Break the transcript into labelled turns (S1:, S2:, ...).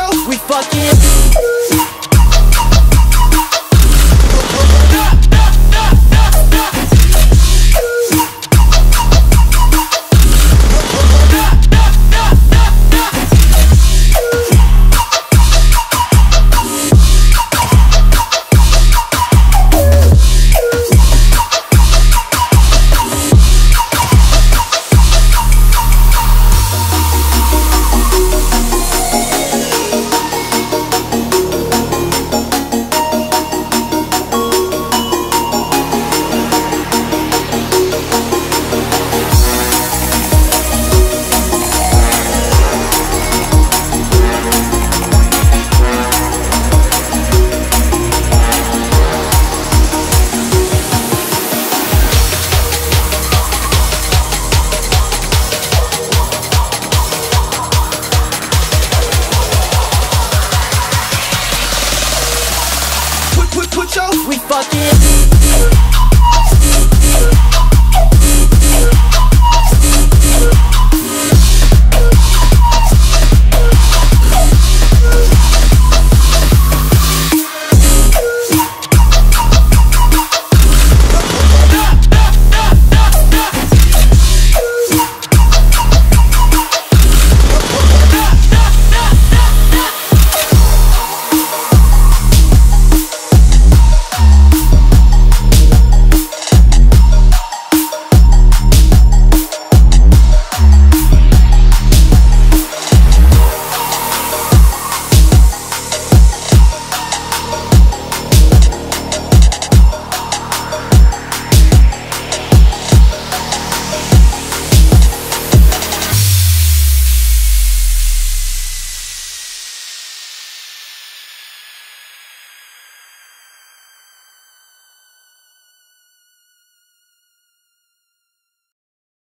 S1: show. We fucking. We fucking